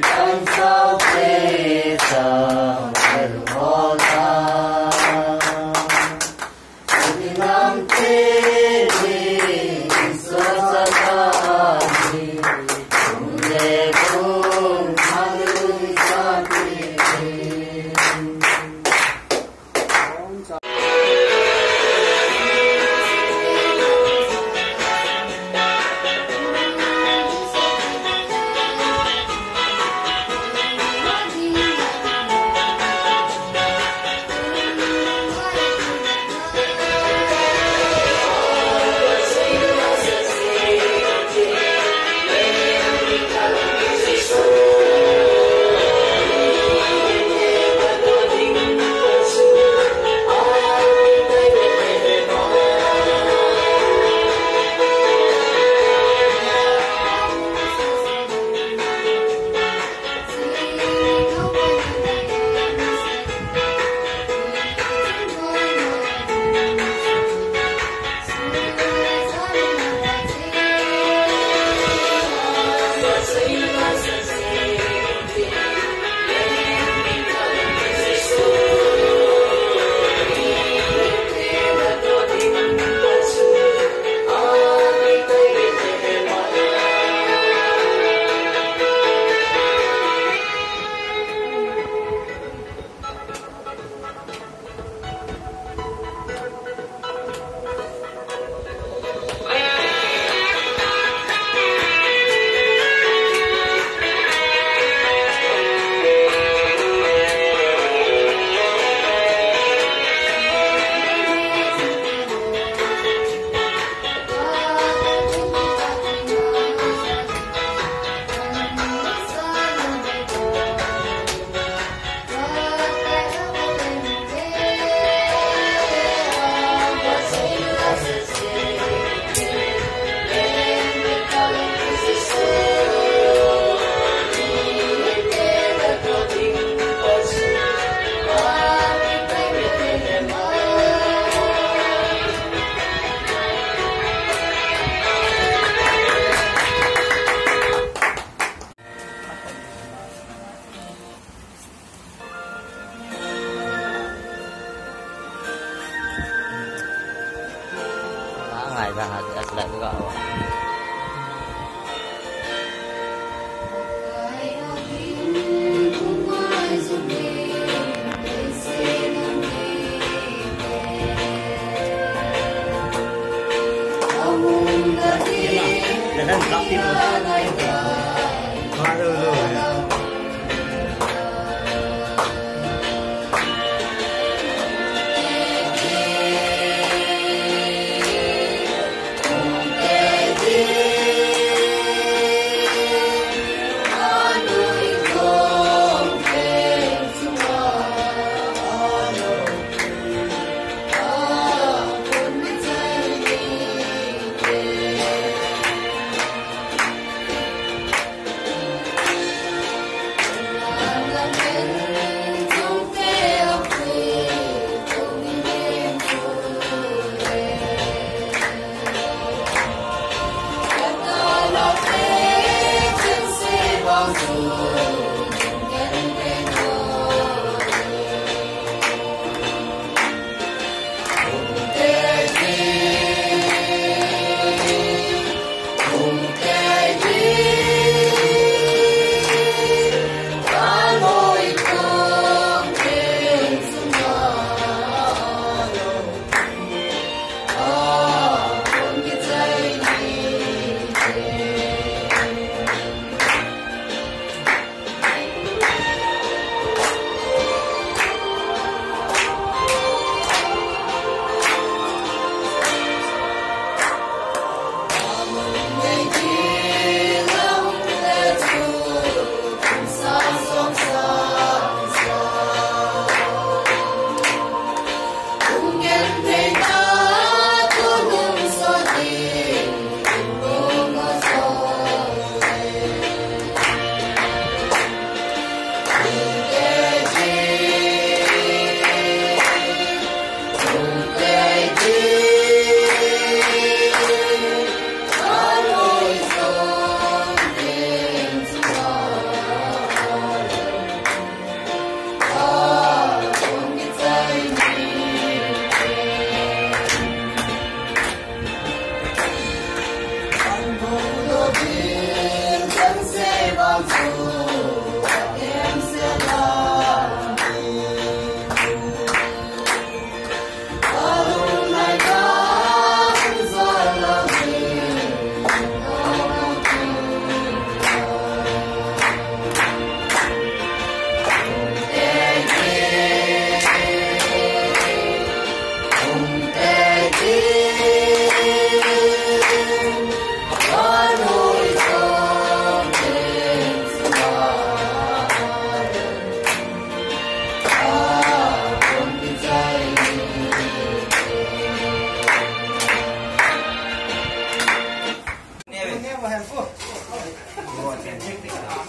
감사합니다.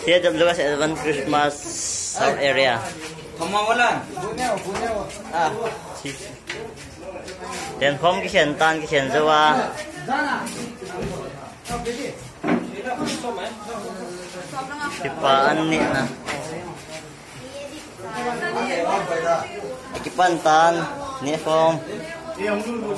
Sila jam dua belas Advent Christmas South Area. Kamu mana? Punya, punya. Ah, Then Dan kom kisah tan kisah jawa. Zana. Ni na. Kipan tan ni kom. Yang dulu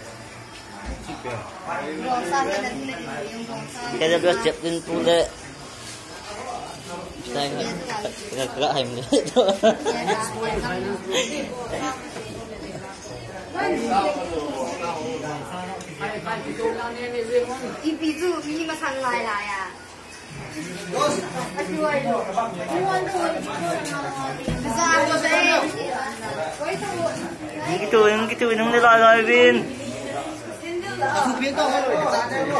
bị. Rồi sao hiện là như này thì dùng sao? Cái đó chụp lên tu lệ. Đây cái cái hành đấy. Ý ví dụ như mà thằng lại lại 这边到后面扎在路。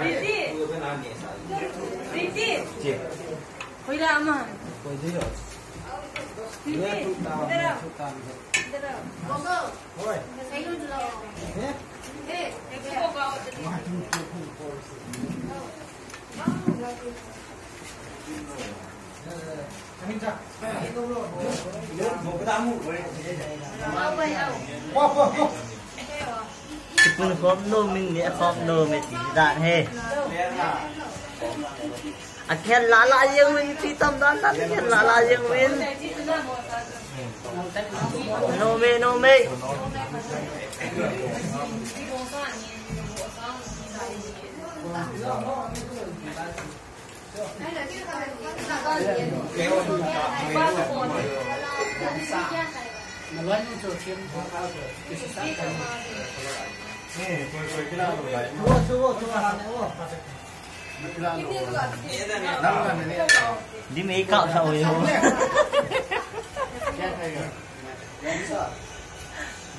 弟弟，弟弟，回来嘛？回去了。弟弟，回。Cái pun khom nô mình nhẹ khom nô mình tí đạn he à khen lá lá dương mình tí tâm đan đan khen lá lá mình nô mê nô mê hay là cái thằng là con gì? đi mấy cạo rồi không Riti ha. Dù cũng là văn Christmas pakai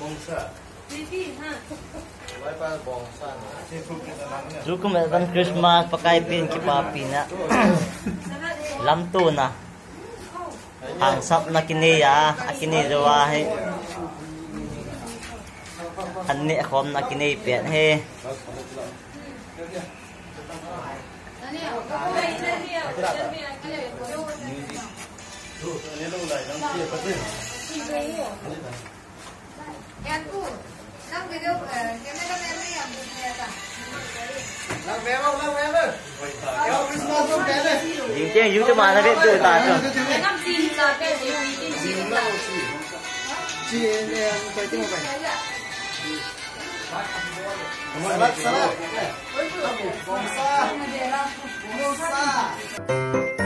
pin kipa pin Juga ha. melakukan Christmas pakai pin papi na. Lam tu na. Ang ah, sab nak kini ya, akini jawah. Ani kom nak kini pin he. Yang tu. Video berita. những cái những cái mà nó biết tự ta cơ Cái năm gì là cái gì Riti gì là. Salat, salat. Bongsa. Bongsa.